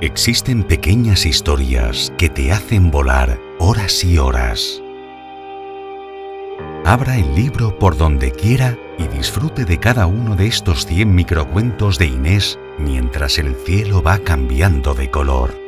Existen pequeñas historias que te hacen volar horas y horas. Abra el libro por donde quiera y disfrute de cada uno de estos 100 microcuentos de Inés mientras el cielo va cambiando de color.